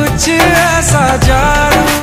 कुछ ऐसा जा